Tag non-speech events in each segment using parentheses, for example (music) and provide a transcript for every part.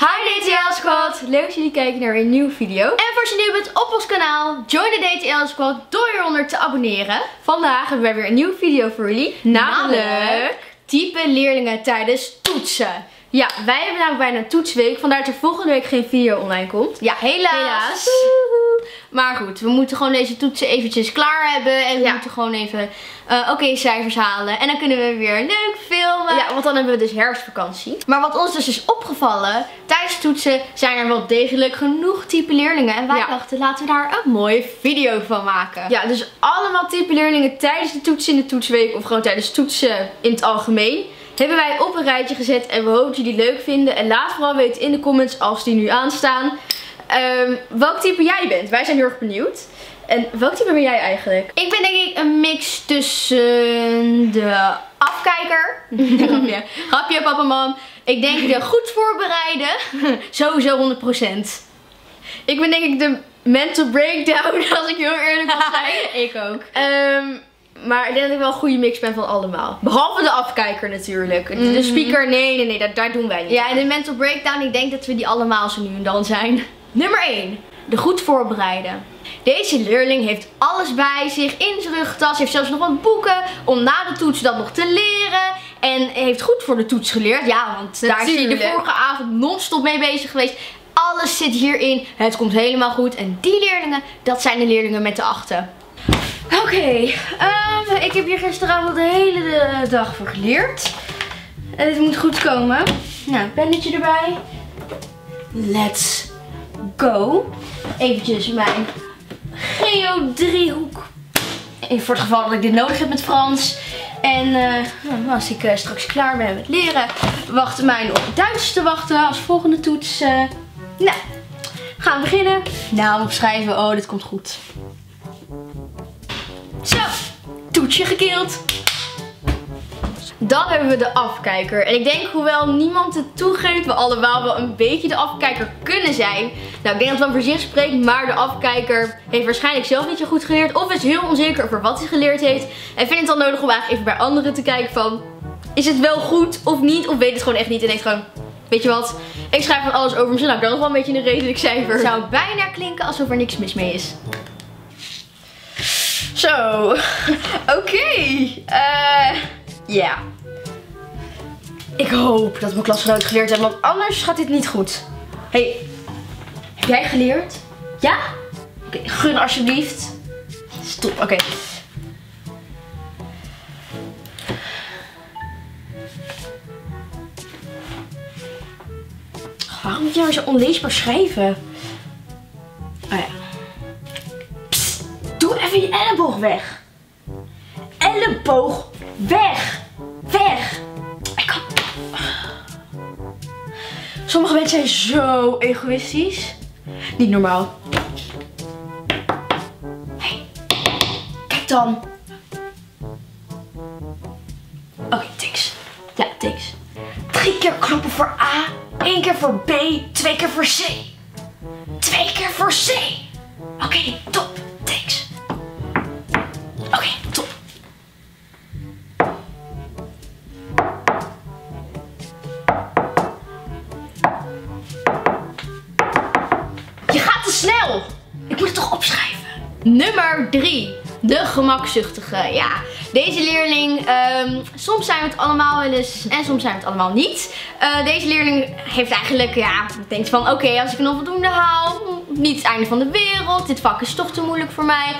Hi DTL Squad! Leuk dat jullie kijken naar een nieuwe video. En voor als je nieuw bent op ons kanaal, join de DTL Squad door hieronder te abonneren. Vandaag hebben wij weer een nieuwe video voor jullie. Namelijk... type leerlingen tijdens toetsen. Ja, wij hebben namelijk bijna een toetsweek. Vandaar dat er volgende week geen video online komt. Ja, helaas. Helaas. Maar goed, we moeten gewoon deze toetsen eventjes klaar hebben. En we Ja. moeten gewoon even eh, oké cijfers halen. En dan kunnen we weer leuk filmen. Ja, want dan hebben we dus herfstvakantie. Maar wat ons dus is opgevallen, tijdens toetsen zijn er wel degelijk genoeg type leerlingen. En wij Ja. dachten, laten we daar een mooie video van maken. Ja, dus allemaal type leerlingen tijdens de toetsen in de toetsweek. Of gewoon tijdens toetsen in het algemeen. Hebben wij op een rijtje gezet. En we hopen dat jullie het leuk vinden. En laat vooral weten in de comments als die nu aanstaan. ehm, welk type jij bent. Wij zijn heel erg benieuwd. En welk type ben jij eigenlijk? Ik ben denk ik een mix tussen de afkijker. (laughs) grapje. grapje, papa, mam. Ik denk de goed voorbereide. (laughs) Sowieso 100%. Ik ben denk ik de mental breakdown. (laughs) Als ik heel eerlijk mag zijn. ik ook. Ehm, maar ik denk dat ik wel een goede mix ben van allemaal. Behalve de afkijker natuurlijk. De- De speaker, nee, nee, nee, dat, daar doen wij niet. Ja, en de mental breakdown, ik denk dat we die allemaal zo nu en dan zijn. (laughs) Nummer 1. De goed voorbereide. Deze leerling heeft alles bij zich in zijn rugtas. Heeft zelfs nog wat boeken om na de toets dat nog te leren. En heeft goed voor de toets geleerd. Ja, want daar is hij de vorige avond non-stop mee bezig geweest. Alles zit hierin. Het komt helemaal goed. En die leerlingen, dat zijn de leerlingen met de achten. Oké, ik heb hier gisteravond de hele eh, dag voor geleerd. En dit moet goed komen. Nou, pennetje erbij. Let's go. Eventjes mijn geodriehoek. Voor het geval dat ik dit nodig heb met Frans. En eh, als ik eh, straks klaar ben met leren, wacht mij op Duits te wachten als volgende toets. nou, gaan we beginnen. Nou, opschrijven. Oh, dit komt goed. Zo, Dan hebben we de afkijker. En ik denk, hoewel niemand het toegeeft, we allemaal wel een beetje de afkijker kunnen zijn. Nou, ik denk dat het wel voor zich spreekt, maar de afkijker heeft waarschijnlijk zelf niet zo goed geleerd. Of is heel onzeker over wat hij geleerd heeft. En vindt het dan nodig om eigenlijk even bij anderen te kijken van, is het wel goed of niet? Of weet het gewoon echt niet en denkt gewoon, weet je wat, ik schrijf van alles over mezelf. Nou, dat is wel een beetje een redelijk cijfer. Het zou bijna klinken alsof er niks mis mee is. Zo, (laughs) oké. Eh, Ja. Ik hoop dat mijn klasgenoten geleerd hebben, want anders gaat dit niet goed. hey, heb jij geleerd? Ja? Oké, gun alsjeblieft. Stop, oké. Waarom moet je nou zo onleesbaar schrijven? Oh ja. Even je elleboog weg. Elleboog weg. Weg. Ik kan... Sommige mensen zijn zo egoïstisch. Niet normaal. Hey, kijk dan. Oké, thanks. Ja, thanks. Drie keer kloppen voor A, één keer voor B, twee keer voor C. Twee keer voor C. Oké, top. Nummer 3. De gemakzuchtige. Ja, deze leerling, ehm, soms zijn we het allemaal wel eens en soms zijn we het allemaal niet. Eh, deze leerling heeft eigenlijk, ja, denkt van oké, als ik een onvoldoende haal, niet het einde van de wereld. Dit vak is toch te moeilijk voor mij.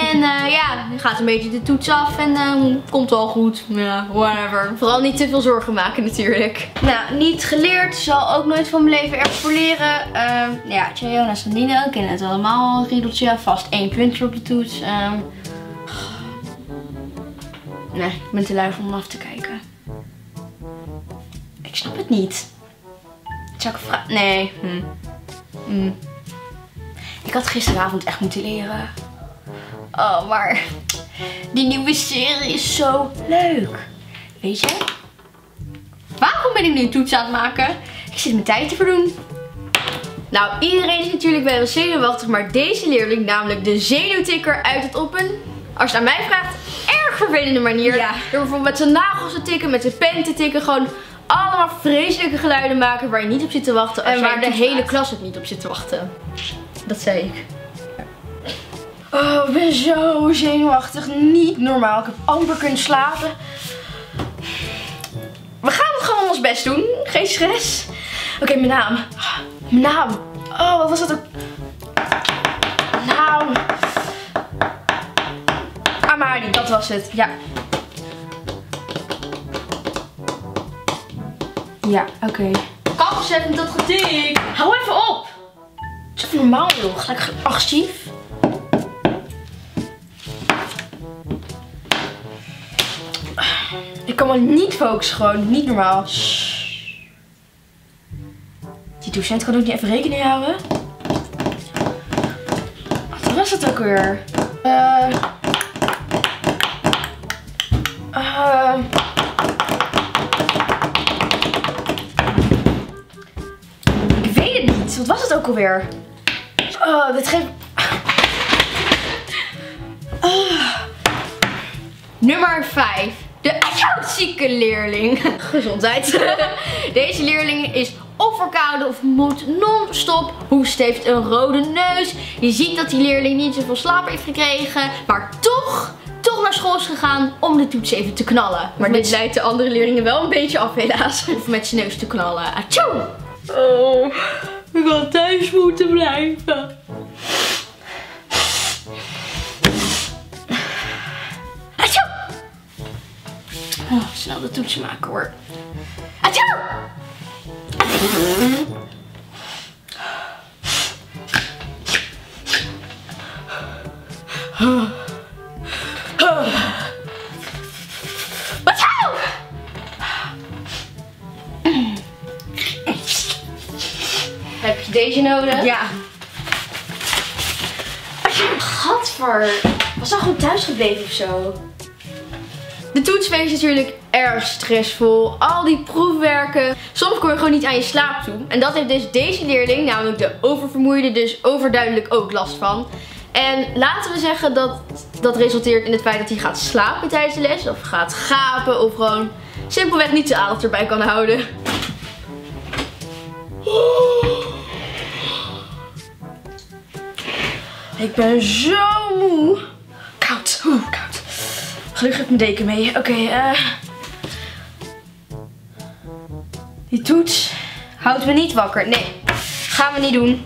En eh, ja, gaat een beetje de toets af en eh, komt wel goed. Ja, whatever. Vooral niet te veel zorgen maken natuurlijk. Nou, niet geleerd. Zal ook nooit van mijn leven ergens voor leren. Ehm, ja, Tja, Jonas en Nina kennen het allemaal. Riedeltje. Vast één puntje op de toets. Ehm, (sighs) nee, ik ben te lui om af te kijken. Ik snap het niet. Zou ik vragen? Nee. Hm. Hm. Ik had gisteravond echt moeten leren. Oh, maar die nieuwe serie is zo leuk. Weet je? Waarom ben ik nu een toets aan het maken? Ik zit mijn tijd te verdoen. Nou, iedereen is natuurlijk wel zenuwachtig, maar deze leerling, namelijk de zenuwtikker uit het op een, als je aan mij vraagt, erg vervelende manier. Ja. Door bijvoorbeeld met zijn nagels te tikken, met zijn pen te tikken, gewoon allemaal vreselijke geluiden maken waar je niet op zit te wachten. En En waar de hele klas ook niet op zit te wachten. Dat zei ik. Oh, ik ben zo zenuwachtig. Niet normaal. Ik heb amper kunnen slapen. We gaan het gewoon ons best doen. Geen stress. Oké, mijn naam. Mijn naam. Oh, wat was dat ook? Naam. Amari, dat was het. Ja. Ja, oké. Even met dat getik. Hou even op. Dat is normaal, joh. Gelijk agressief. Ik kan me niet focussen, gewoon. Niet normaal. Die docent kan ook niet even rekening houden. Wat was dat ook weer? Eh... eh, ik weet het niet. Wat was het ook alweer? Oh, dit geeft... Nummer 5. De zieke leerling. Gezondheid. (laughs) Deze leerling is of verkouden of moet non-stop hoesten, heeft een rode neus. Je ziet dat die leerling niet zoveel slaap heeft gekregen, maar toch, toch naar school is gegaan om de toets even te knallen. Maar dit leidt de andere leerlingen wel een beetje af, helaas. (laughs) of met zijn neus te knallen. Atjoe! Oh, ik had thuis moeten blijven. Snel de toetsen maken hoor. Atjoe! Atjoe! Heb je deze nodig? Ja. Gadver. Was al gewoon thuis gebleven of zo? De toetsweek is natuurlijk erg stressvol. Al die proefwerken. Soms kom je gewoon niet aan je slaap toe. En dat heeft dus deze leerling, namelijk de oververmoeide, dus overduidelijk ook last van. En laten we zeggen dat dat resulteert in het feit dat hij gaat slapen tijdens de les. Of gaat gapen. Of gewoon simpelweg niet zijn aandacht erbij kan houden. Ik ben zo moe. Koud. Oeh, koud. Gelukkig heb ik mijn deken mee. Oké, eh. Die toets houdt me niet wakker. Nee, gaan we niet doen.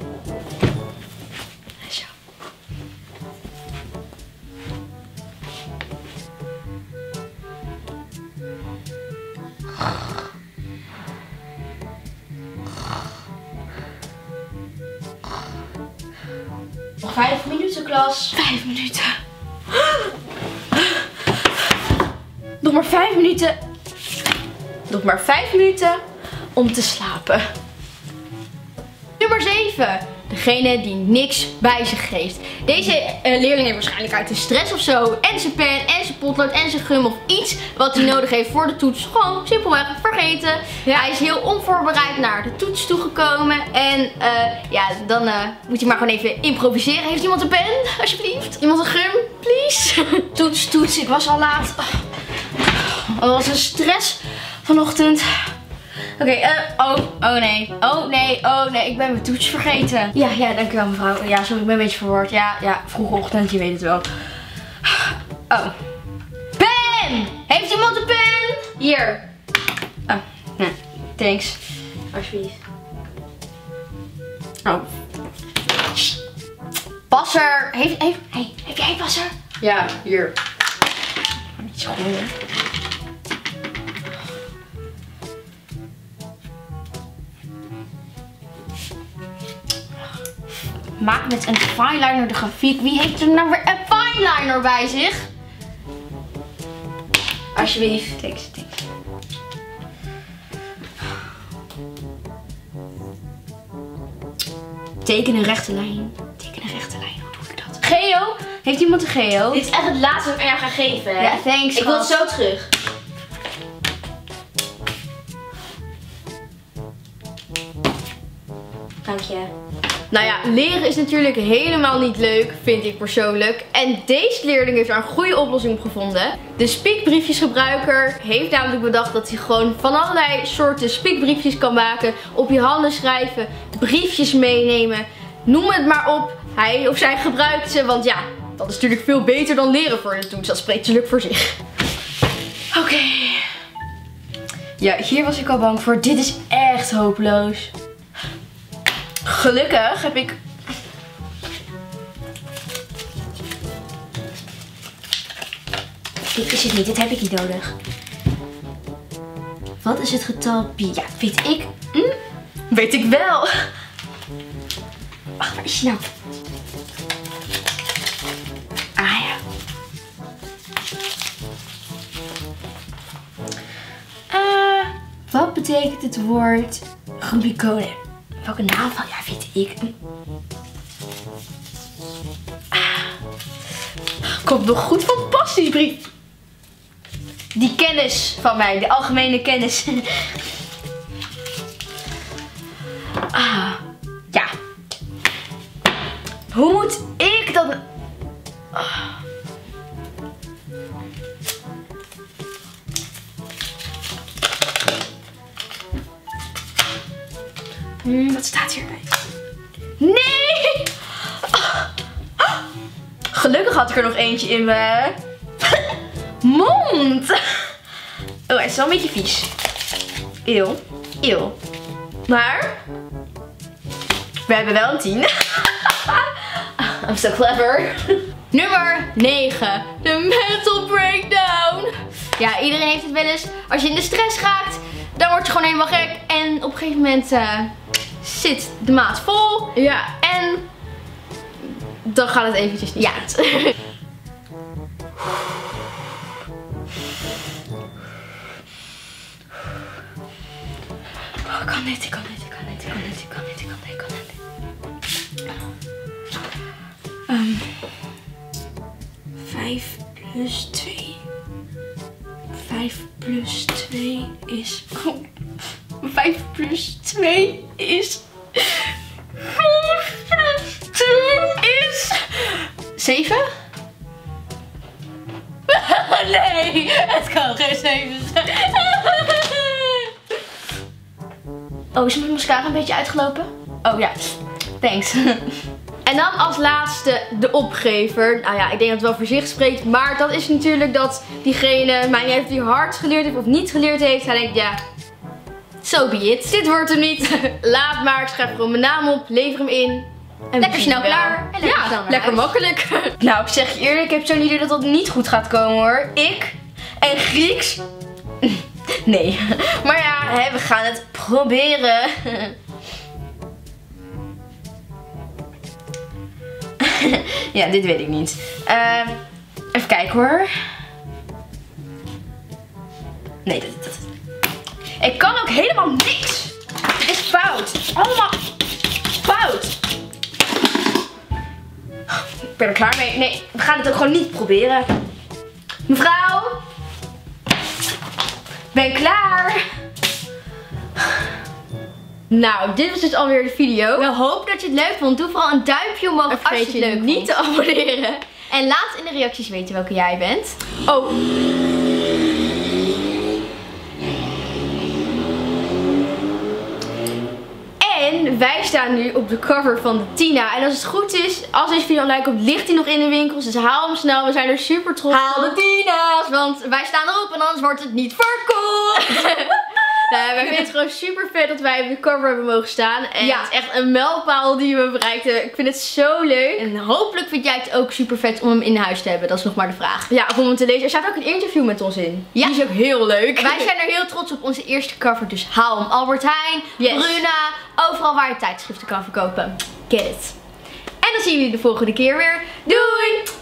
Nog vijf minuten, klas. Vijf minuten. Nog maar vijf minuten. Nog maar vijf minuten om te slapen. Nummer 7. Degene die niks bij zich geeft. Deze eh, leerling heeft waarschijnlijk uit de stress of zo. En zijn pen, en zijn potlood, en zijn gum of iets wat hij nodig heeft voor de toets. Gewoon simpelweg vergeten. Hij is heel onvoorbereid naar de toets toegekomen. En eh, ja, dan eh, moet hij maar gewoon even improviseren. Heeft iemand een pen, alsjeblieft? Iemand een gum, please? (laughs) Toets, toets, ik was al laat. Oh, dat was een stress vanochtend. Oké, eh, oh, oh nee, oh nee, oh nee, ik ben mijn toets vergeten. Ja, ja, dankjewel mevrouw. Ja, sorry, ik ben een beetje verward. Ja, ja, vroege ochtend, je weet het wel. Oh, Pen! Heeft iemand een pen? hier. Oh, nee, thanks. Alsjeblieft. Oh, Passer. Heeft, heeft, hey, heb jij een passer? ja, hier. Niet zo goed. Maak met een fineliner de grafiek. Wie heeft er nou weer een fineliner bij zich? Alsjeblieft. Thanks. Teken een rechte lijn. Teken een rechte lijn. Hoe doe ik dat? Geo? Heeft iemand een Geo? Dit is echt het laatste wat ik aan jou ga geven, hè? Ja, thanks. Ik wil het zo terug. Dank je. Nou ja, leren is natuurlijk helemaal niet leuk, vind ik persoonlijk. En deze leerling heeft daar een goede oplossing op gevonden. De spiekbriefjesgebruiker heeft namelijk bedacht dat hij gewoon van allerlei soorten spiekbriefjes kan maken. Op je handen schrijven, briefjes meenemen, noem het maar op. Hij of zij gebruikt ze, want ja, dat is natuurlijk veel beter dan leren voor de toets. Dat spreekt natuurlijk voor zich. Oké. Ja, hier was ik al bang voor. Dit is echt hopeloos. Gelukkig heb ik... Dit is het niet, dit heb ik niet nodig. Wat is het getal? Ja, weet ik. Hm? Weet ik wel. Wacht, waar is hij nou? Ah ja. Uh, wat betekent het woord Rubicone? Welke naam van? Ja, ik. Ah. Komt nog goed die brief. Die kennis van mij, de algemene kennis. (laughs) ah, ja. Hoe moet ik dat... Ah. Hmm, wat staat hierbij? Nee! Gelukkig had ik er nog eentje in mijn mond. Oh, hij is wel een beetje vies. Eeuw. Eeuw. Maar we hebben wel een 10. I'm so clever. Nummer 9. De mental breakdown. Ja, iedereen heeft het wel eens. Als je in de stress raakt, dan word je gewoon helemaal gek. En op een gegeven moment uh, zit de maat vol. Ja. En dan gaat het eventjes niet. Ja. Oh, ik kan dit, ik kan dit, ik kan dit, ik kan dit, ik kan dit, ik kan dit, ik kan dit. Um, 5 plus 2. 7? (laughs) nee, het kan geen 7 zijn. Oh, is mijn mascara een beetje uitgelopen? Oh ja, thanks. En dan als laatste de opgever. Nou ja, ik denk dat het wel voor zich spreekt. Maar dat is natuurlijk dat diegene, mij niet uit die hard geleerd heeft of niet geleerd heeft. Hij denkt, ja, so be it. Dit wordt hem niet. (laughs) Laat maar, schrijf gewoon mijn naam op, lever hem in. En lekker snel klaar. En lekker ja, lekker makkelijk. (laughs) nou, ik zeg je eerlijk, ik heb zo'n idee dat dat niet goed gaat komen hoor. Ik en Grieks. (laughs) Nee. (laughs) Maar ja, hè, we gaan het proberen. ja, dit weet ik niet. Uh, even kijken hoor. Nee, dat, dat. Ik kan ook helemaal niks. Ben er klaar mee. Nee, we gaan het ook gewoon niet proberen. Mevrouw? Ben klaar. Nou, dit was dus alweer de video. We hopen dat je het leuk vond. Doe vooral een duimpje omhoog en als je het leuk niet te abonneren. En laat in de reacties weten welke jij bent. Oh. En wij staan nu op de cover van de Tina. En als het goed is, als deze video like op, ligt hij nog in de winkels. Dus haal hem snel. We zijn er super trots op. Haal de Tina's, want wij staan erop en anders wordt het niet verkocht. (laughs) Nou, wij vinden het gewoon super vet dat wij op de cover hebben mogen staan. En ja. het is echt een mijlpaal die we bereikten. Ik vind het zo leuk. En hopelijk vind jij het ook super vet om hem in huis te hebben. Dat is nog maar de vraag. Ja, of om hem te lezen. Er staat ook een interview met ons in. Ja. Die is ook heel leuk. Wij zijn er heel trots op onze eerste cover. Dus haal hem. Albert Heijn, Bruna. Overal waar je tijdschriften kan verkopen. Get it. En dan zien we jullie de volgende keer weer. Doei!